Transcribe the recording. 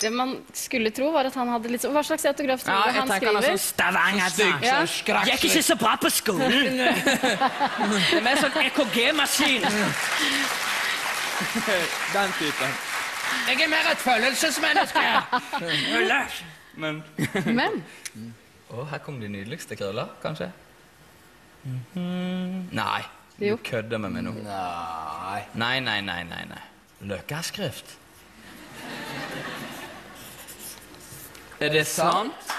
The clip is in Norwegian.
Det man skulle tro, var at han hadde litt så Hva slags autografstil Ja, jeg han tenker han er skriver? sånn Stavanger. Stygg, Ja. så Jeg er ikke så bra på skolen. Det er mer sånn EKG-maskin. Den typen. Jeg er mer et følelsesmenneske. Men Men Å, her kom de nydeligste krøller, kanskje? Mhm. Nei. Du kødder med meg nå. Nei. Nei, nei, nei, nei. nei. Løkkeskrift. Er det sant?